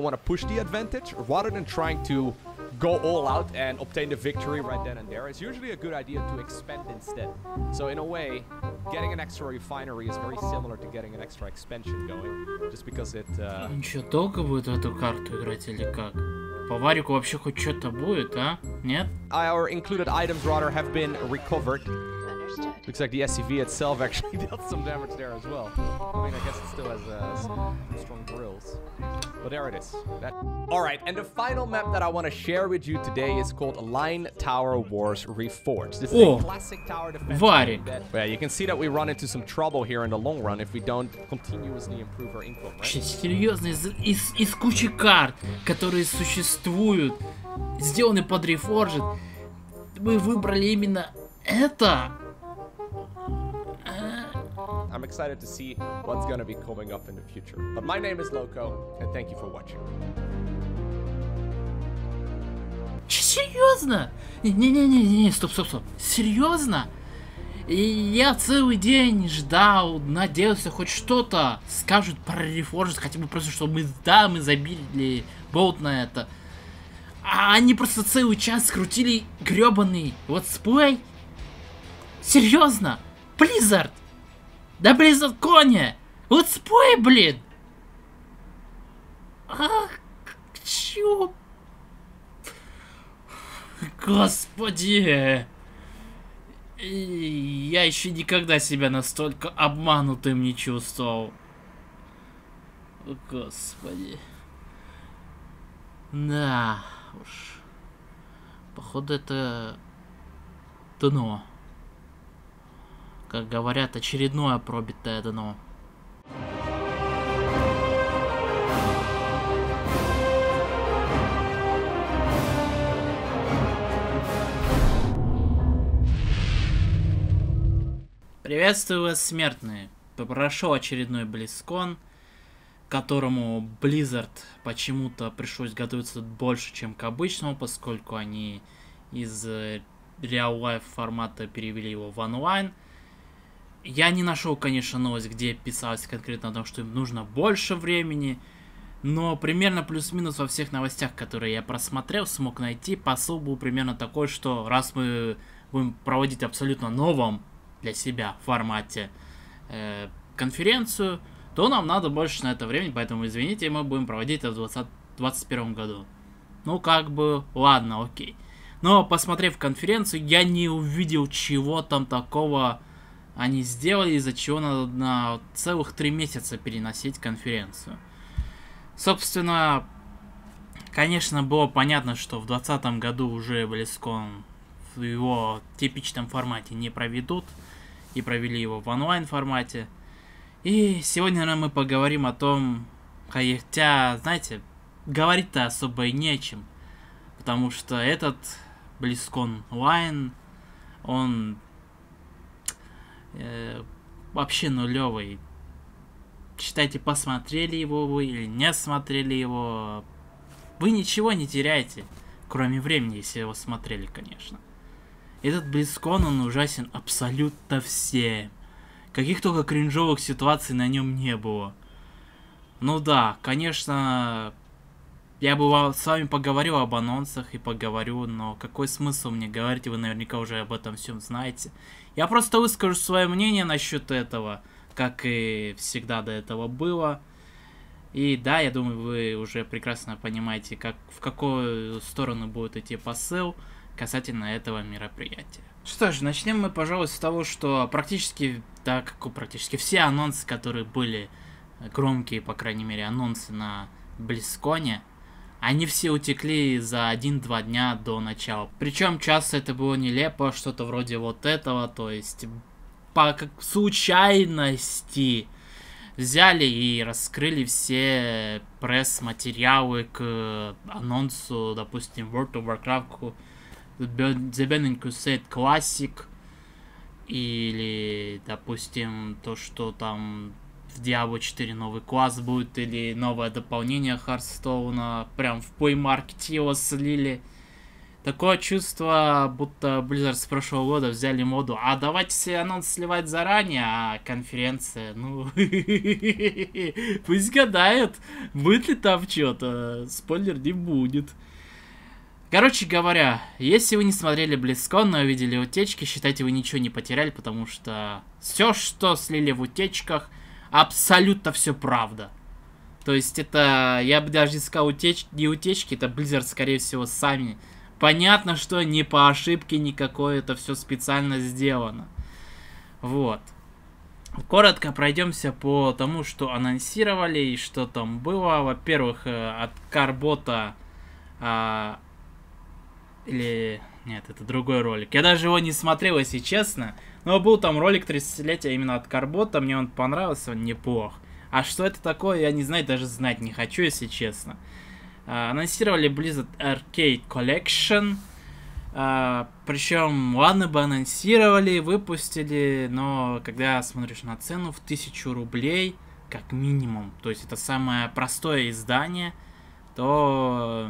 and want to push the advantage rather than trying to go all out and obtain the victory right then and there. It's usually a good idea to expand instead. So in a way, getting an extra refinery is very similar to getting an extra expansion going, just because it. Uh, Ну что, долго будет в эту карту играть или как? По варику вообще хоть что-то будет, а? Нет? our included items rather have been recovered. Understood. Looks like the SCV itself actually dealt some damage there as well. I mean, I guess it still has uh, some strong drills. But there it is. That... Alright, and the final map that I want to share with you today is called Line Tower Wars Reforged. This is Oh, a classic tower defense Varik. game that... Yeah, you can see that we run into some trouble here in the long run if we don't continuously improve our income, right? Вообще, серьезно, из, из, из кучи карт, которые существуют, сделаны под Reforged, вы выбрали именно это? I'm excited to see what's gonna be coming up in the future. But my name is Loco, and thank you for watching. Серьезно? Не-не-не-не, стоп, стоп, стоп. Серьезно? И я целый день ждал, надеялся, хоть что-то скажут про Reforged, хотя бы просто, что мы, да, мы забили болт на это. А они просто целый час скрутили гребаный летсплей. Серьезно? Blizzard? Да Blizzard Коня! Летсплей, блин! Ах, чё? Господи! Я еще никогда себя настолько обманутым не чувствовал. Господи. Да уж. Походу это дно. Как говорят, очередное пробитое дно. Приветствую вас, смертные. Прошел очередной Близкон, которому Blizzard почему-то пришлось готовиться больше, чем к обычному, поскольку они из э, реал-лайф формата перевели его в онлайн. Я не нашел, конечно, новость, где писалось конкретно о том, что им нужно больше времени, но примерно плюс-минус во всех новостях, которые я просмотрел, смог найти, посыл был примерно такой, что раз мы будем проводить абсолютно новом для себя формате э, конференцию, то нам надо больше на это времени, поэтому извините, мы будем проводить это в 2021 году. Ну, как бы, ладно, окей. Но, посмотрев конференцию, я не увидел, чего там такого они сделали, из-за чего надо на целых три месяца переносить конференцию. Собственно, конечно, было понятно, что в 2020 году уже BlizzCon в его типичном формате не проведут, и провели его в онлайн формате. И сегодня наверное, мы поговорим о том, хотя, знаете, говорить-то особо и нечем, потому что этот BlizzCon Line, он э, вообще нулевый. Считайте, посмотрели его вы или не смотрели его, вы ничего не теряете, кроме времени, если его смотрели, конечно. Этот Близкон, он ужасен абсолютно всем. Каких только кринжовых ситуаций на нем не было. Ну да, конечно, я бы с вами поговорил об анонсах и поговорю, но какой смысл мне говорить, вы наверняка уже об этом всем знаете. Я просто выскажу свое мнение насчет этого, как и всегда до этого было. И да, я думаю, вы уже прекрасно понимаете, как, в какую сторону будет идти посыл касательно этого мероприятия. Что ж, начнем мы, пожалуй, с того, что практически, да, как практически все анонсы, которые были громкие, по крайней мере, анонсы на Близконе, они все утекли за 1-2 дня до начала. Причем часто это было нелепо, что-то вроде вот этого, то есть по как случайности взяли и раскрыли все пресс-материалы к анонсу, допустим, World of Warcraft The Burning Crusade Classic или, допустим, то, что там в Diablo 4 новый класс будет или новое дополнение Харстоуна, прям в плеймаркете его слили. Такое чувство, будто Blizzard с прошлого года взяли моду, а давайте все анонс сливать заранее, а конференция, ну, пусть гадают, будет ли там что-то, спойлер не будет. Короче говоря, если вы не смотрели BlizzCon, но увидели утечки, считайте, вы ничего не потеряли, потому что все, что слили в утечках, абсолютно все правда. То есть это, я бы даже сказал утеч... не утечки, это Blizzard, скорее всего, сами Понятно, что не по ошибке никакой, это все специально сделано. Вот. Коротко пройдемся по тому, что анонсировали и что там было. Во-первых, э, от Карбота... А, или... Нет, это другой ролик. Я даже его не смотрел, если честно. Но был там ролик 30-летия именно от Карбота. Мне он понравился, он неплох. А что это такое, я не знаю, даже знать не хочу, если честно. А, анонсировали Blizzard Arcade Collection. А, причем, ладно бы анонсировали, выпустили, но когда смотришь на цену в 1000 рублей, как минимум, то есть это самое простое издание, то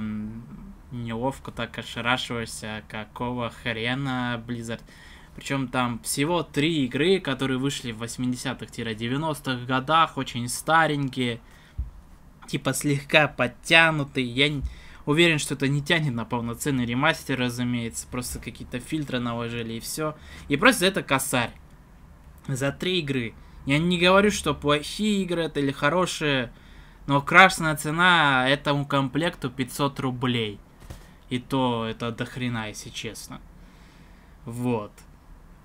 неловко так ошарашиваешься, какого хрена Blizzard. Причем там всего три игры, которые вышли в 80-х-90-х годах, очень старенькие типа слегка подтянутый. Я уверен, что это не тянет на полноценный ремастер, разумеется. Просто какие-то фильтры наложили и все. И просто это косарь. За три игры. Я не говорю, что плохие игры это или хорошие, но красная цена этому комплекту 500 рублей. И то это до хрена, если честно. Вот.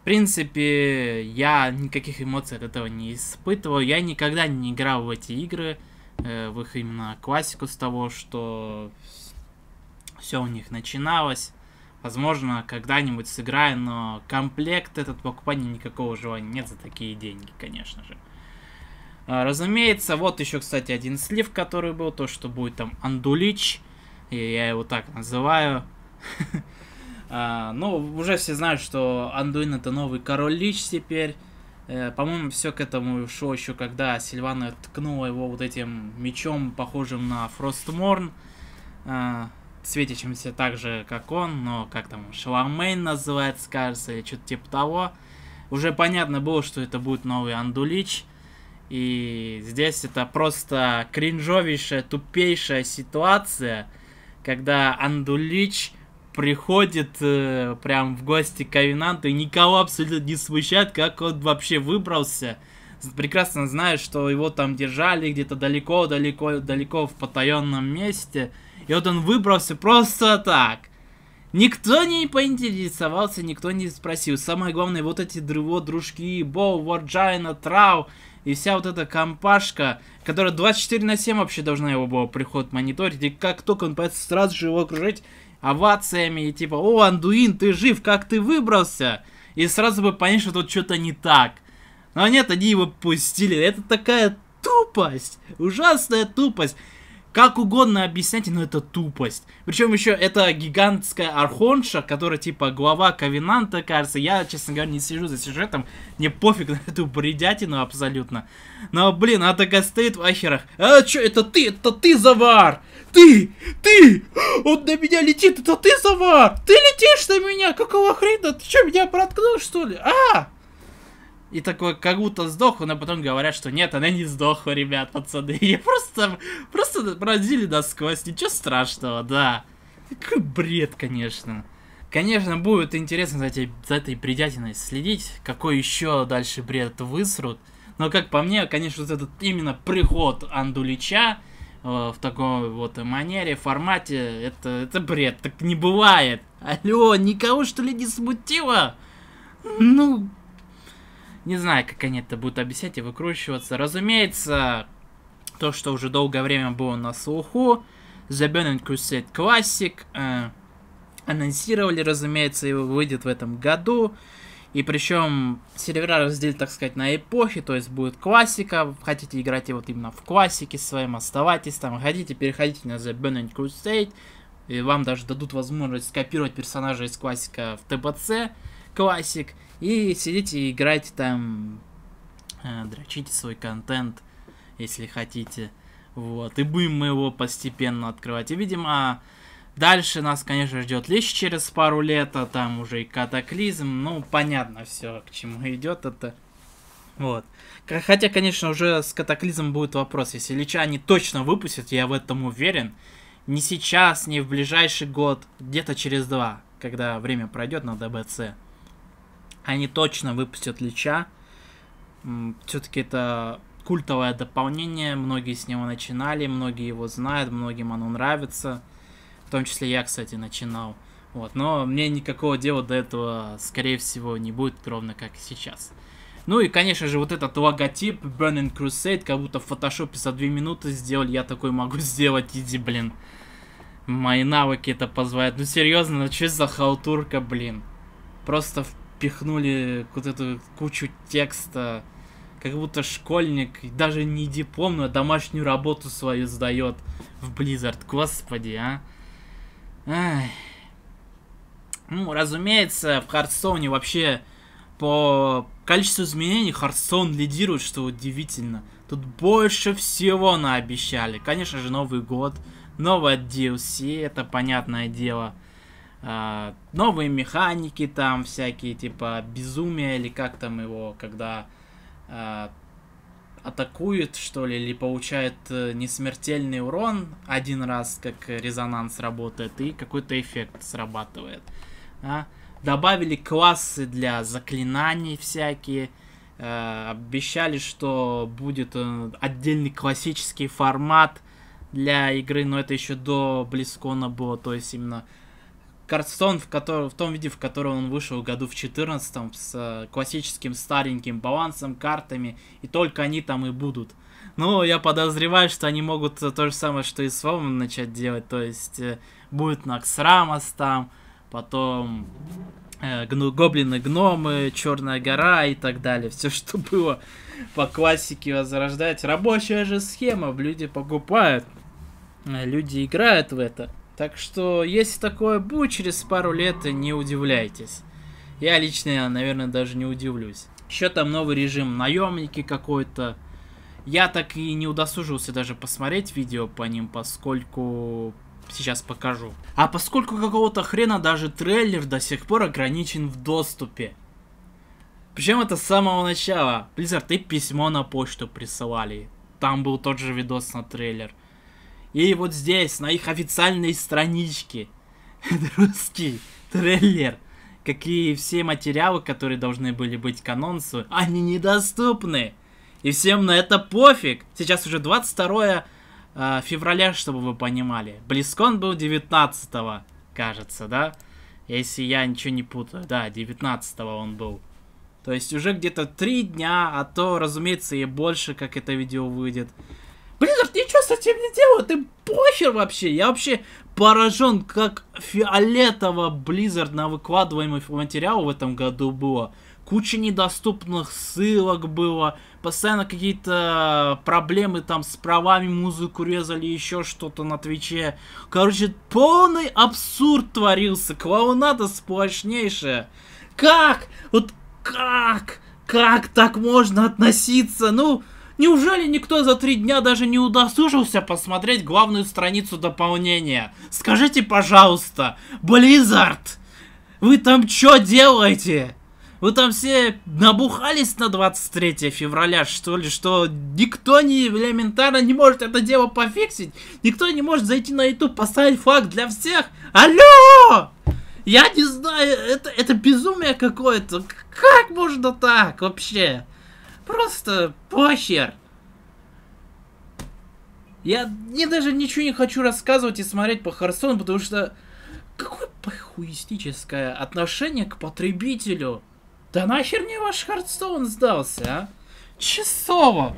В принципе, я никаких эмоций от этого не испытывал. Я никогда не играл в эти игры э, в их именно классику с того, что все у них начиналось. Возможно, когда-нибудь сыграю, но комплект этот покупать никакого желания нет за такие деньги, конечно же. А, разумеется, вот еще, кстати, один слив, который был, то, что будет там Андулич, и я его так называю. а, ну, уже все знают, что Андуин это новый король Лич теперь. Э, по-моему, все к этому шло еще, когда Сильвана ткнула его вот этим мечом, похожим на Фростморн, э, светящимся так же, как он, но как там, Шаламейн называется, кажется, или что-то типа того. Уже понятно было, что это будет новый Андулич, и здесь это просто кринжовейшая, тупейшая ситуация, когда Андулич приходит э, прям в гости к Ковенанту и никого абсолютно не смущает, как он вообще выбрался. Прекрасно знает, что его там держали где-то далеко-далеко-далеко в потаенном месте. И вот он выбрался просто так. Никто не поинтересовался, никто не спросил. Самое главное, вот эти его дружки, Болвар, Джайна, Тралл и вся вот эта компашка, которая 24 на 7 вообще должна его было приход мониторить. И как только он пытается сразу же его окружить, овациями и типа, о, Андуин, ты жив, как ты выбрался? И сразу бы понять, что тут что-то не так. Но нет, они его пустили. Это такая тупость, ужасная тупость как угодно объяснять, но это тупость. Причем еще это гигантская архонша, которая типа глава Ковенанта, кажется. Я, честно говоря, не сижу за сюжетом. Мне пофиг на эту бредятину абсолютно. Но, блин, она такая стоит в ахерах. А, что, это ты, это ты, Завар! Ты! Ты! Он на меня летит, это ты, Завар! Ты летишь на меня! Какого хрена? Ты что, меня проткнул, что ли? А! И такой, как будто сдох, но потом говорят, что нет, она не сдохла, ребят, пацаны. И просто, просто поразили насквозь, ничего страшного, да. Какой бред, конечно. Конечно, будет интересно за, этой, за этой бредятиной следить, какой еще дальше бред высрут. Но, как по мне, конечно, вот этот именно приход Андулича э, в такой вот манере, формате, это, это бред, так не бывает. Алло, никого что ли не смутило? Ну, не знаю, как они это будут объяснять и выкручиваться. Разумеется, то, что уже долгое время было на слуху, The Burning Crusade Classic, э, анонсировали, разумеется, его выйдет в этом году. И причем сервера разделят, так сказать, на эпохи, то есть будет классика, хотите играть вот именно в классике своем, оставайтесь там, хотите, переходите на The Burning Crusade, и вам даже дадут возможность скопировать персонажа из классика в ТБЦ, классик, и сидите и играйте там, э, дрочите свой контент, если хотите. Вот, и будем мы его постепенно открывать. И, видимо, Дальше нас, конечно, ждет лишь через пару лет, а там уже и катаклизм. Ну, понятно все, к чему идет это. Вот. Хотя, конечно, уже с катаклизмом будет вопрос. Если Лича они точно выпустят, я в этом уверен. Не сейчас, не в ближайший год, где-то через два, когда время пройдет на ДБЦ. Они точно выпустят Лича. Все-таки это культовое дополнение, многие с него начинали, многие его знают, многим оно нравится. В том числе я, кстати, начинал. Вот, но мне никакого дела до этого, скорее всего, не будет, ровно как и сейчас. Ну и, конечно же, вот этот логотип Burning Crusade, как будто в фотошопе за 2 минуты сделали, я такой могу сделать, иди, блин. Мои навыки это позволяют. Ну серьезно, ну что за халтурка, блин. Просто впихнули вот эту кучу текста, как будто школьник, даже не дипломную, а домашнюю работу свою сдает в Blizzard. Господи, а. Ай. Ну, разумеется, в Хардстоуне вообще по количеству изменений Hearthstone лидирует, что удивительно. Тут больше всего наобещали. Конечно же, Новый год, новое DLC, это понятное дело. А, новые механики там всякие, типа безумие или как там его, когда а, атакует, что ли, или получает э, несмертельный урон один раз, как резонанс работает, и какой-то эффект срабатывает. А? Добавили классы для заклинаний всякие. Э, обещали, что будет э, отдельный классический формат для игры, но это еще до Близкона было, то есть именно Картстон в, который, в том виде, в котором он вышел году в 14 с э, классическим стареньким балансом, картами, и только они там и будут. Ну, я подозреваю, что они могут то же самое, что и с Вовом начать делать, то есть э, будет Наксрамос там, потом э, гну, гоблины, гномы, Черная гора и так далее. Все, что было по классике возрождать. Рабочая же схема, люди покупают, э, люди играют в это. Так что, если такое будет через пару лет, не удивляйтесь. Я лично, наверное, даже не удивлюсь. Еще там новый режим наемники какой-то. Я так и не удосужился даже посмотреть видео по ним, поскольку сейчас покажу. А поскольку какого-то хрена даже трейлер до сих пор ограничен в доступе. Причем это с самого начала. Blizzard и письмо на почту присылали. Там был тот же видос на трейлер. И вот здесь, на их официальной страничке, русский трейлер, какие все материалы, которые должны были быть к анонсу, они недоступны. И всем на это пофиг. Сейчас уже 22 э, февраля, чтобы вы понимали. BlizzCon был 19 кажется, да? Если я ничего не путаю. Да, 19 он был. То есть уже где-то 3 дня, а то, разумеется, и больше, как это видео выйдет. Blizzard ничего с этим не делает, ты похер вообще. Я вообще поражен, как фиолетово Blizzard на выкладываемый материал в этом году было. Куча недоступных ссылок было, постоянно какие-то проблемы там с правами, музыку резали, еще что-то на Твиче. Короче, полный абсурд творился, клоунада сплошнейшая. Как? Вот как? Как так можно относиться? Ну, неужели никто за три дня даже не удосужился посмотреть главную страницу дополнения? Скажите, пожалуйста, Blizzard, вы там что делаете? Вы там все набухались на 23 февраля, что ли, что никто не элементарно не может это дело пофиксить? Никто не может зайти на YouTube, поставить флаг для всех? Алло! Я не знаю, это, это безумие какое-то. Как можно так вообще? Просто похер. Я не даже ничего не хочу рассказывать и смотреть по Харсону, потому что какое похуистическое отношение к потребителю. Да нахер мне ваш Хардстоун сдался, а? Часово!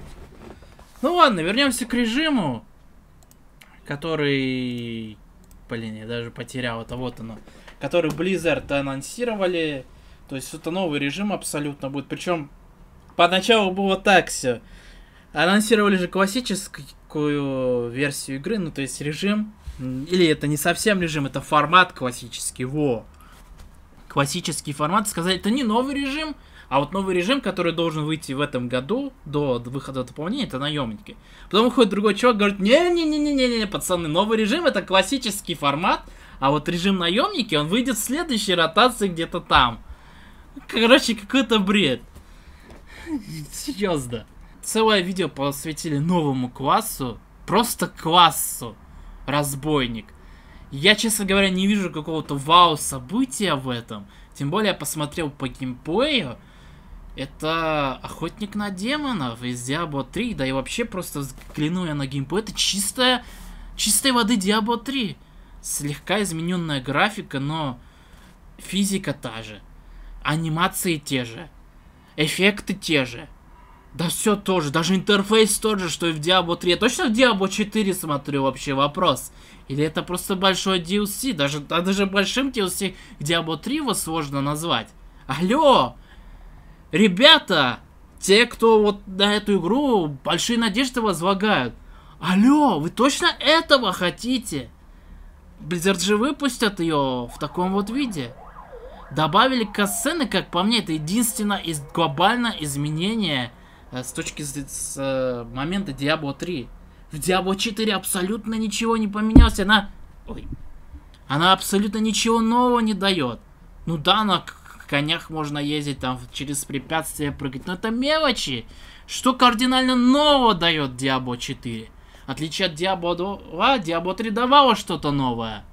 Ну ладно, вернемся к режиму, который... Блин, я даже потерял это, вот оно. Который Blizzard анонсировали. То есть это новый режим абсолютно будет. Причем поначалу было так все. Анонсировали же классическую версию игры, ну то есть режим. Или это не совсем режим, это формат классический, во классический формат, сказали, это не новый режим, а вот новый режим, который должен выйти в этом году, до выхода дополнения, это наемники. Потом выходит другой чувак, говорит, не-не-не-не-не-не, пацаны, новый режим это классический формат, А вот режим наемники, он выйдет в следующей ротации где-то там. Короче, какой-то бред. Серьезно. Целое видео посвятили новому классу. Просто классу. Разбойник. Я, честно говоря, не вижу какого-то вау события в этом. Тем более я посмотрел по геймплею. Это охотник на демонов из Diablo 3. Да и вообще просто взгляну я на геймплей. Это чистая, чистой воды Diablo 3. Слегка измененная графика, но физика та же. Анимации те же. Эффекты те же. Да все тоже, даже интерфейс тот же, что и в Diablo 3. Я точно в Diablo 4 смотрю вообще вопрос. Или это просто большой DLC? Даже, даже большим DLC Diablo 3 его сложно назвать. Алло! Ребята! Те, кто вот на эту игру большие надежды возлагают. Алло, вы точно этого хотите? Blizzard же выпустят ее в таком вот виде. Добавили касцены, как по мне, это единственное из глобальное изменение э, с точки с, с э, момента Diablo 3. В Diablo 4 абсолютно ничего не поменялось. Она... Ой. Она абсолютно ничего нового не дает. Ну да, на конях можно ездить, там через препятствия прыгать. Но это мелочи. Что кардинально нового дает Diablo 4? В отличие от Diablo 2, Diablo 3 давала что-то новое.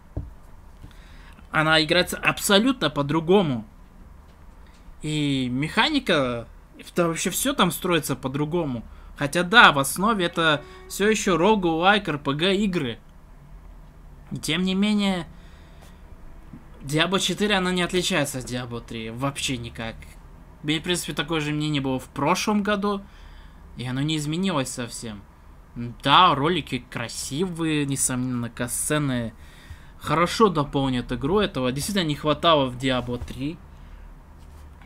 Она играется абсолютно по-другому. И механика, это вообще все там строится по-другому. Хотя да, в основе это все еще рогу-лайк RPG игры. И тем не менее, Diablo 4, она не отличается от Diablo 3. Вообще никак. И, в принципе, такое же мнение было в прошлом году. И оно не изменилось совсем. Да, ролики красивые, несомненно, касцены хорошо дополнят игру. Этого действительно не хватало в Diablo 3.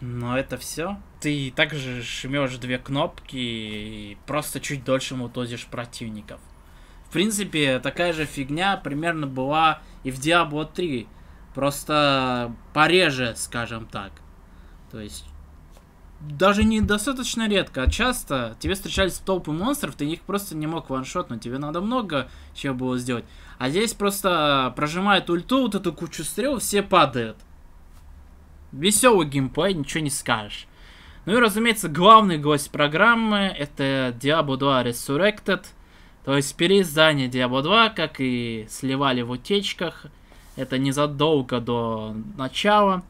Но это все. Ты также жмешь две кнопки и просто чуть дольше мутозишь противников. В принципе, такая же фигня примерно была и в Diablo 3. Просто пореже, скажем так. То есть, даже не достаточно редко, а часто тебе встречались толпы монстров, ты их просто не мог ваншотнуть, тебе надо много чего было сделать. А здесь просто прожимает ульту, вот эту кучу стрел, все падают. Веселый геймплей, ничего не скажешь. Ну и, разумеется, главный гость программы это Diablo 2 Resurrected. То есть переиздание Diablo 2, как и сливали в утечках. Это незадолго до начала.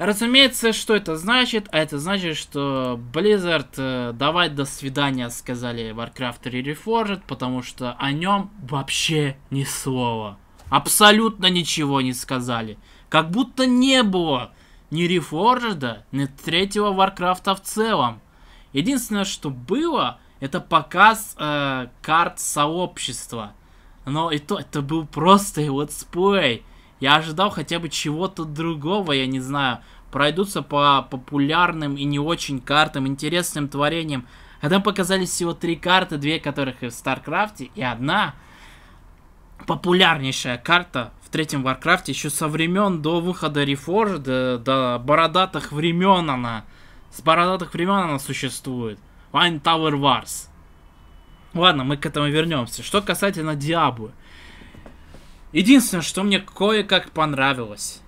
Разумеется, что это значит? А это значит, что Blizzard э, давай до свидания сказали Warcraft 3 Reforged, потому что о нем вообще ни слова. Абсолютно ничего не сказали. Как будто не было ни Reforged, ни третьего Варкрафта в целом. Единственное, что было, это показ э, карт сообщества. Но и то, это был просто летсплей. Я ожидал хотя бы чего-то другого, я не знаю. Пройдутся по популярным и не очень картам, интересным творениям. А там показались всего три карты, две которых в Старкрафте, и одна популярнейшая карта в третьем Варкрафте еще со времен до выхода Reforged, до, до бородатых времен она. С бородатых времен она существует. Line Tower Wars. Ладно, мы к этому вернемся. Что касательно Диаблы. Единственное, что мне кое-как понравилось,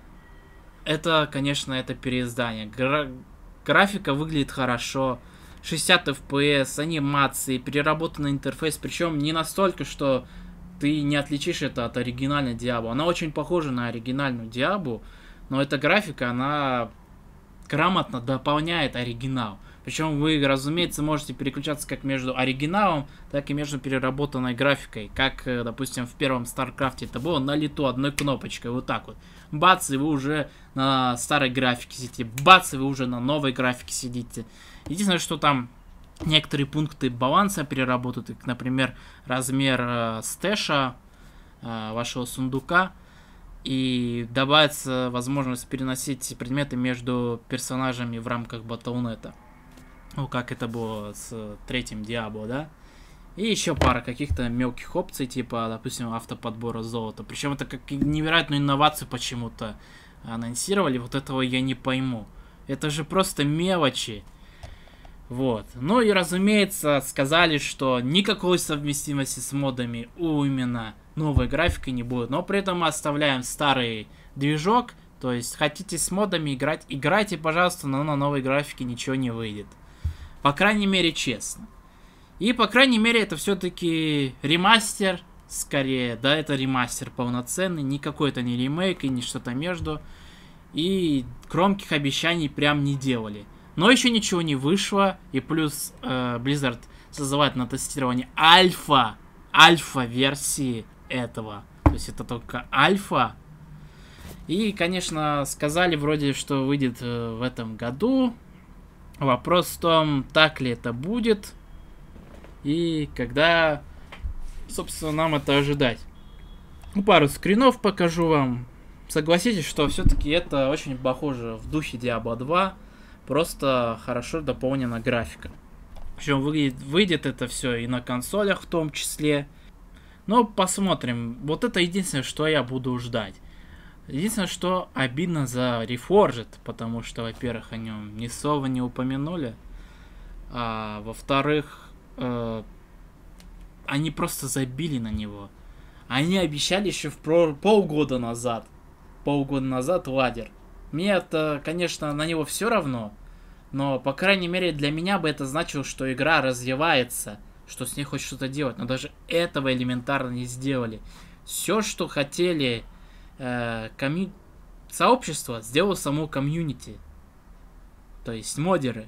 это, конечно, это переиздание. Гра графика выглядит хорошо. 60 FPS, анимации, переработанный интерфейс. Причем не настолько, что ты не отличишь это от оригинальной Диабу. Она очень похожа на оригинальную Диабу, но эта графика, она грамотно дополняет оригинал. Причем вы, разумеется, можете переключаться как между оригиналом, так и между переработанной графикой. Как, э, допустим, в первом StarCraft это было на лету одной кнопочкой, вот так вот. Бац, и вы уже на старой графике сидите. Бац, и вы уже на новой графике сидите. Единственное, что там некоторые пункты баланса переработают, как, например, размер э, стэша э, вашего сундука, и добавится возможность переносить предметы между персонажами в рамках батлнета. Ну, как это было с третьим Диабло, да? И еще пара каких-то мелких опций, типа, допустим, автоподбора золота. Причем это как невероятную инновацию почему-то анонсировали, вот этого я не пойму. Это же просто мелочи. Вот. Ну и, разумеется, сказали, что никакой совместимости с модами у именно новой графикой не будет. Но при этом мы оставляем старый движок. То есть, хотите с модами играть, играйте, пожалуйста, но на новой графике ничего не выйдет. По крайней мере, честно. И, по крайней мере, это все-таки ремастер, скорее. Да, это ремастер полноценный, не какой-то не ремейк и не что-то между. И громких обещаний прям не делали. Но еще ничего не вышло, и плюс э, Blizzard созывает на тестирование альфа, альфа-версии этого. То есть это только альфа. И, конечно, сказали вроде, что выйдет э, в этом году. Вопрос в том, так ли это будет. И когда, собственно, нам это ожидать. Ну, пару скринов покажу вам. Согласитесь, что все-таки это очень похоже в духе Diablo 2. Просто хорошо дополнена графика. Причем выйдет, выйдет это все и на консолях в том числе. Но посмотрим. Вот это единственное, что я буду ждать. Единственное, что обидно за Reforged, потому что, во-первых, о нем ни слова не упомянули. А во-вторых, э, они просто забили на него. Они обещали еще в про- полгода назад. Полгода назад ладер. Мне это, конечно, на него все равно. Но, по крайней мере, для меня бы это значило, что игра развивается. Что с ней хоть что-то делать. Но даже этого элементарно не сделали. Все, что хотели э, сообщество, сделало само комьюнити. То есть модеры.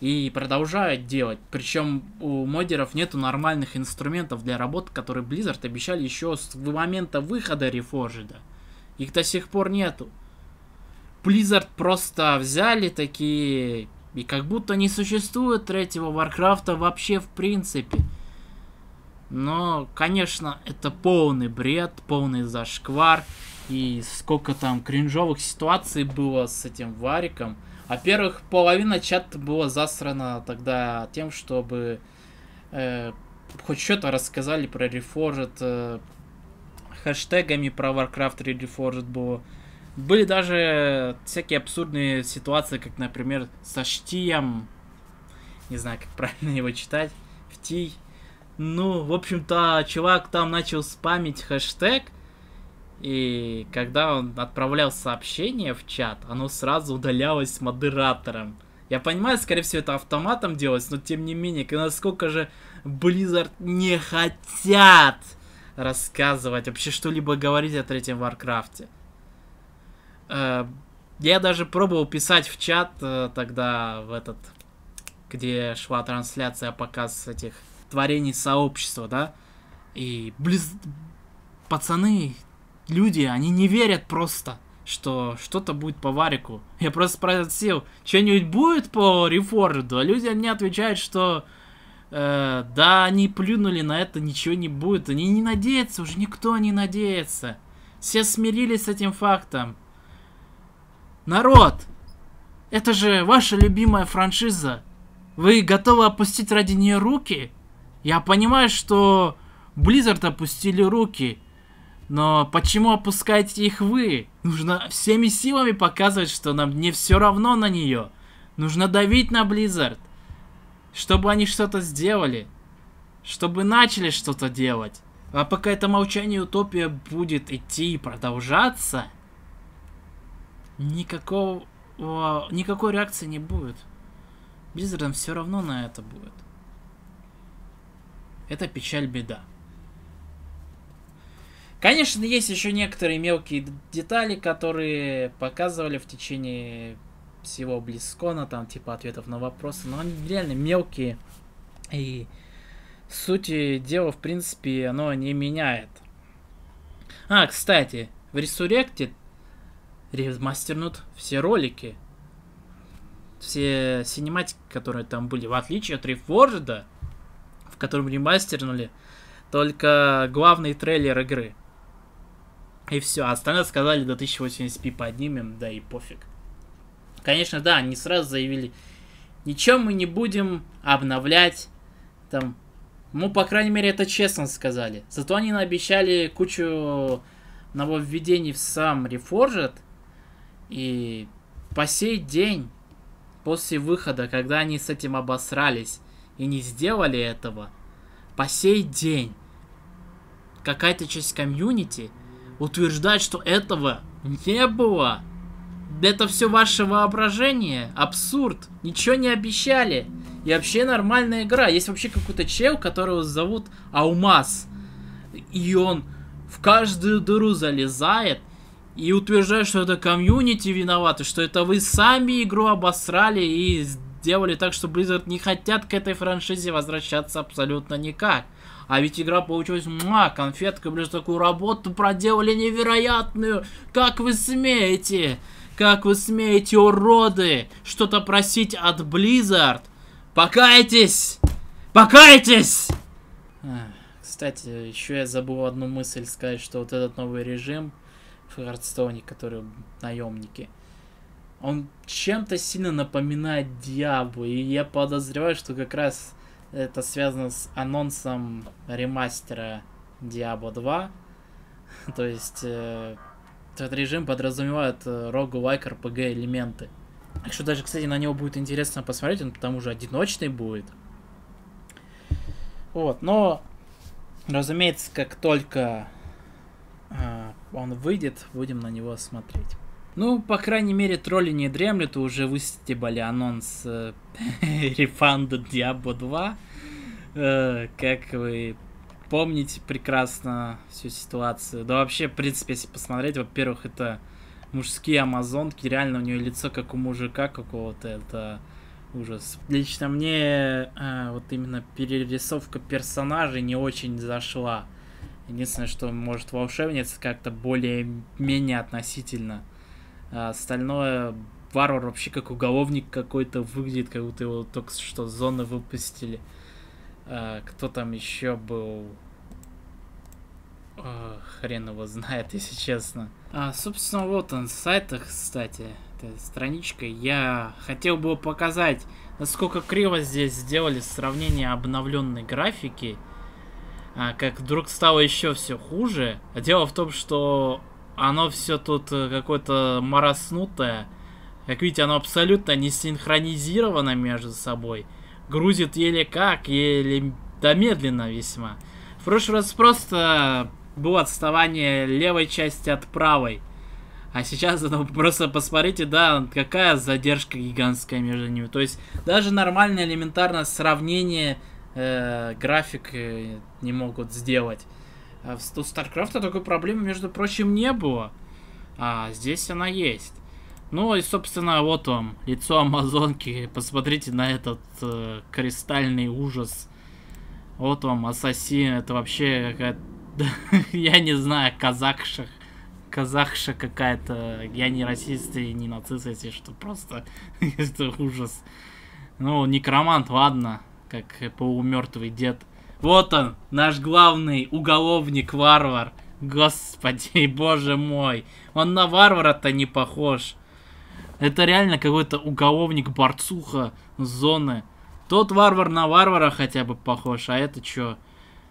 И продолжают делать. Причем у модеров нету нормальных инструментов для работы, которые Blizzard обещали еще с момента выхода Reforged. Их до сих пор нету. Blizzard просто взяли такие... И как будто не существует третьего Варкрафта вообще в принципе. Но, конечно, это полный бред, полный зашквар. И сколько там кринжовых ситуаций было с этим Вариком. Во-первых, половина чата была засрана тогда тем, чтобы э, хоть что-то рассказали про Reforged, э, хэштегами про Warcraft Reforged было. Были даже всякие абсурдные ситуации, как, например, со Штием. Не знаю, как правильно его читать. В Ти. Ну, в общем-то, чувак там начал спамить хэштег. И когда он отправлял сообщение в чат, оно сразу удалялось модератором. Я понимаю, скорее всего, это автоматом делается, но тем не менее, насколько же Blizzard не хотят рассказывать, вообще что-либо говорить о третьем Варкрафте. Э, я даже пробовал писать в чат э, тогда, в этот, где шла трансляция, показ этих творений сообщества, да, и близ... пацаны, люди, они не верят просто, что что-то будет по варику. Я просто спросил, что-нибудь будет по рефорду, а люди мне отвечают, что э, да, они плюнули на это, ничего не будет. Они не надеются, уже никто не надеется. Все смирились с этим фактом. Народ, это же ваша любимая франшиза. Вы готовы опустить ради нее руки? Я понимаю, что Blizzard опустили руки, но почему опускаете их вы? Нужно всеми силами показывать, что нам не все равно на нее. Нужно давить на Blizzard, чтобы они что-то сделали, чтобы начали что-то делать. А пока это молчание утопия будет идти и продолжаться, никакого, никакой реакции не будет. Blizzard все равно на это будет. Это печаль беда. Конечно, есть еще некоторые мелкие детали, которые показывали в течение всего Близкона, там типа ответов на вопросы, но они реально мелкие. И сути дела, в принципе, оно не меняет. А, кстати, в Resurrected ремастернут все ролики. Все синематики, которые там были, в отличие от Reforged, в котором ремастернули только главный трейлер игры. И все, остальное сказали до 1080p поднимем, да и пофиг. Конечно, да, они сразу заявили, ничего мы не будем обновлять, там, ну, по крайней мере, это честно сказали. Зато они наобещали кучу нововведений в сам Reforged, и по сей день, после выхода, когда они с этим обосрались и не сделали этого, по сей день какая-то часть комьюнити утверждает, что этого не было. Это все ваше воображение, абсурд, ничего не обещали. И вообще нормальная игра. Есть вообще какой-то чел, которого зовут Аумас. И он в каждую дыру залезает и утверждает, что это комьюнити виноваты, что это вы сами игру обосрали и сделали так, что Blizzard не хотят к этой франшизе возвращаться абсолютно никак. А ведь игра получилась, муа, конфетка, блин, такую работу проделали невероятную. Как вы смеете? Как вы смеете, уроды, что-то просить от Blizzard? Покайтесь! Покайтесь! Кстати, еще я забыл одну мысль сказать, что вот этот новый режим в Хардстоуне, который наемники, он чем-то сильно напоминает Диабло, и я подозреваю, что как раз это связано с анонсом ремастера Diablo 2. То есть э, этот режим подразумевает э, roguelike RPG элементы. Так что даже, кстати, на него будет интересно посмотреть, он потому же одиночный будет. Вот, но, разумеется, как только э, он выйдет, будем на него смотреть. Ну, по крайней мере, тролли не дремлют, уже выстебали анонс э, Refunded Diablo 2. Э, как вы помните прекрасно всю ситуацию. Да вообще, в принципе, если посмотреть, во-первых, это мужские амазонки, реально у нее лицо как у мужика какого-то, это ужас. Лично мне э, вот именно перерисовка персонажей не очень зашла. Единственное, что может волшебница как-то более-менее относительно а остальное варвар вообще как уголовник какой-то выглядит, как будто его только что с зоны выпустили. А, кто там еще был? О, хрен его знает, если честно. А, собственно, вот он, в сайтах, кстати, эта страничка. Я хотел бы показать, насколько криво здесь сделали сравнение обновленной графики. А, как вдруг стало еще все хуже. А дело в том, что оно все тут э, какое-то мороснутое. Как видите, оно абсолютно не синхронизировано между собой. Грузит еле как, еле... Да медленно весьма. В прошлый раз просто было отставание левой части от правой. А сейчас ну, просто посмотрите, да, какая задержка гигантская между ними. То есть даже нормальное элементарное сравнение э, график э, не могут сделать. А у StarCraft такой проблемы, между прочим, не было. А здесь она есть. Ну и, собственно, вот вам, лицо Амазонки. Посмотрите на этот э, кристальный ужас. Вот вам, ассасин. Это вообще какая-то... Я не знаю, казахша. Казахша какая-то. Я не расист и не нацист, если что. Просто это ужас. Ну, некромант, ладно. Как полумертвый дед. Вот он, наш главный уголовник-варвар. Господи, боже мой. Он на варвара-то не похож. Это реально какой-то уголовник-борцуха зоны. Тот варвар на варвара хотя бы похож, а это что?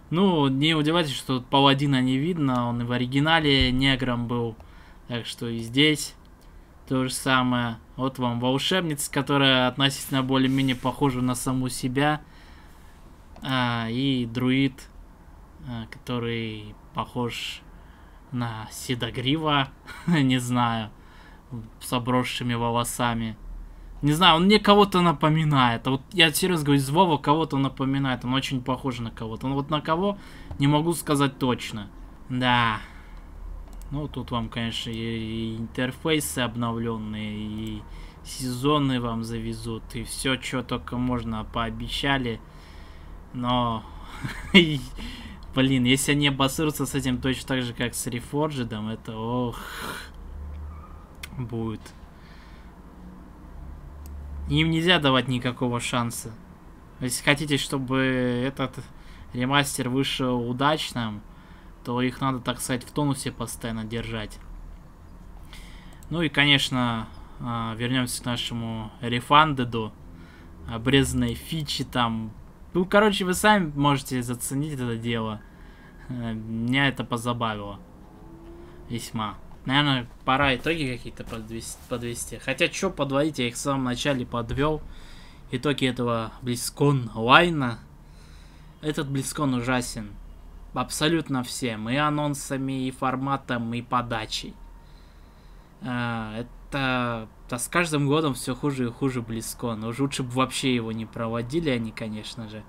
Ну, не удивляйтесь, что паладина не видно, он и в оригинале негром был. Так что и здесь то же самое. Вот вам волшебница, которая относительно более-менее похожа на саму себя а, и друид, а, который похож на Седогрива, не знаю, с обросшими волосами. Не знаю, он мне кого-то напоминает. А вот я серьезно говорю, Вова кого-то напоминает. Он очень похож на кого-то. Но вот на кого, не могу сказать точно. Да. Ну, тут вам, конечно, и интерфейсы обновленные, и сезоны вам завезут, и все, что только можно пообещали. Но... Блин, если они обоссырятся с этим точно так же, как с Рефорджедом, это ох... Будет. Им нельзя давать никакого шанса. Если хотите, чтобы этот ремастер вышел удачным, то их надо, так сказать, в тонусе постоянно держать. Ну и, конечно, а, вернемся к нашему рефандеду. Обрезанные фичи там, ну, короче, вы сами можете заценить это дело. Э, меня это позабавило. Весьма. Наверное, пора итоги какие-то подвести, подвести. Хотя, что подводить, я их в самом начале подвел. Итоги этого Близкон Лайна. Этот Близкон ужасен. Абсолютно всем. И анонсами, и форматом, и подачей. А, это, это с каждым годом все хуже и хуже близко. Но уж лучше бы вообще его не проводили они, конечно же.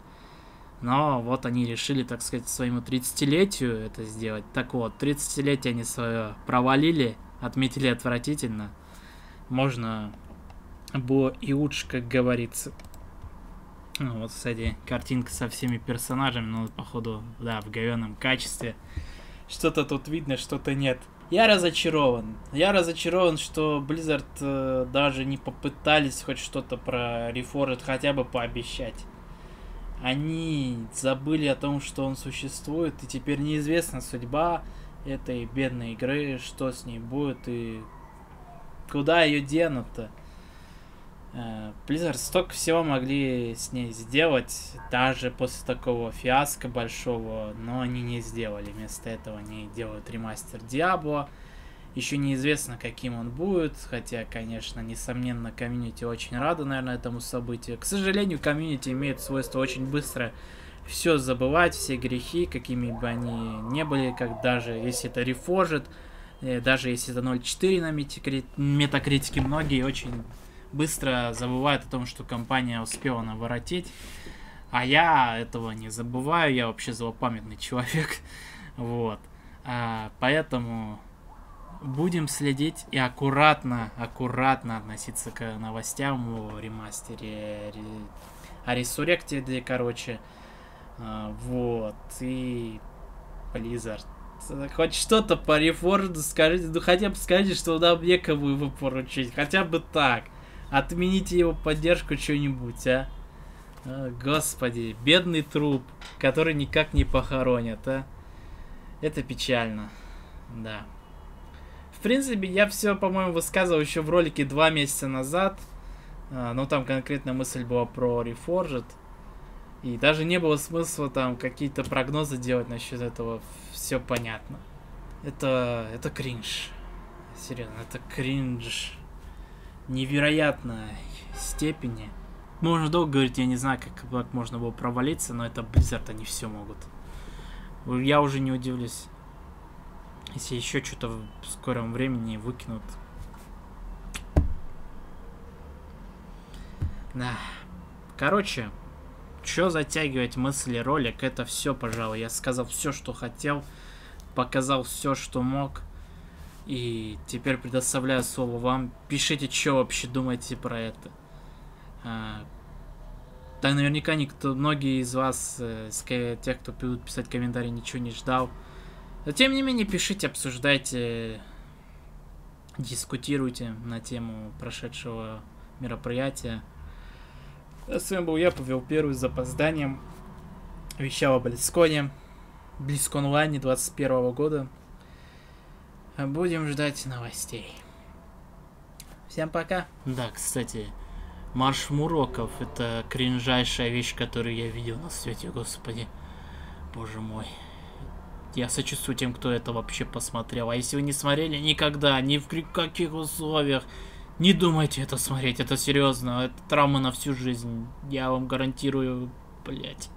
Но вот они решили, так сказать, своему 30-летию это сделать. Так вот, 30-летие они свое провалили, отметили отвратительно. Можно было и лучше, как говорится. Ну, вот, кстати, картинка со всеми персонажами, ну, походу, да, в говенном качестве. Что-то тут видно, что-то нет. Я разочарован. Я разочарован, что Blizzard э, даже не попытались хоть что-то про Reforged хотя бы пообещать они забыли о том, что он существует, и теперь неизвестна судьба этой бедной игры, что с ней будет и куда ее денут-то. Э, Blizzard столько всего могли с ней сделать, даже после такого фиаско большого, но они не сделали. Вместо этого они делают ремастер Diablo, еще неизвестно, каким он будет, хотя, конечно, несомненно, комьюнити очень рада, наверное, этому событию. К сожалению, комьюнити имеет свойство очень быстро все забывать, все грехи, какими бы они не были, как даже если это рефоржит, э, даже если это 0.4 на метакритике, многие очень быстро забывают о том, что компания успела наворотить. А я этого не забываю, я вообще злопамятный человек. Вот. А, поэтому будем следить и аккуратно, аккуратно относиться к новостям о ремастере, о ресуректе, короче. А, вот, и Blizzard. Хоть что-то по рефорду скажите, ну хотя бы скажите, что нам некому его поручить, хотя бы так. Отмените его поддержку что-нибудь, а? а? Господи, бедный труп, который никак не похоронят, а? Это печально, да принципе, я все, по-моему, высказывал еще в ролике два месяца назад. А, но там конкретно мысль была про Reforged. И даже не было смысла там какие-то прогнозы делать насчет этого. Все понятно. Это, это кринж. Серьезно, это кринж невероятной степени. Можно долго говорить, я не знаю, как, как можно было провалиться, но это Blizzard, они все могут. Я уже не удивлюсь. Если еще что-то в скором времени выкинут. Да. Короче, что затягивать мысли ролик, это все, пожалуй. Я сказал все, что хотел, показал все, что мог. И теперь предоставляю слово вам. Пишите, что вообще думаете про это. А, да, наверняка никто, многие из вас, э, тех, кто будут писать комментарии, ничего не ждал. Но тем не менее, пишите, обсуждайте, дискутируйте на тему прошедшего мероприятия. С вами был я, Павел Первый, с запозданием. Вещал о Близконе. Близкон онлайне 21 года. Будем ждать новостей. Всем пока. Да, кстати, Марш Муроков это кринжайшая вещь, которую я видел на свете, господи. Боже мой. Я сочувствую тем, кто это вообще посмотрел. А если вы не смотрели никогда, ни в каких условиях, не думайте это смотреть. Это серьезно. Это травма на всю жизнь. Я вам гарантирую, блять.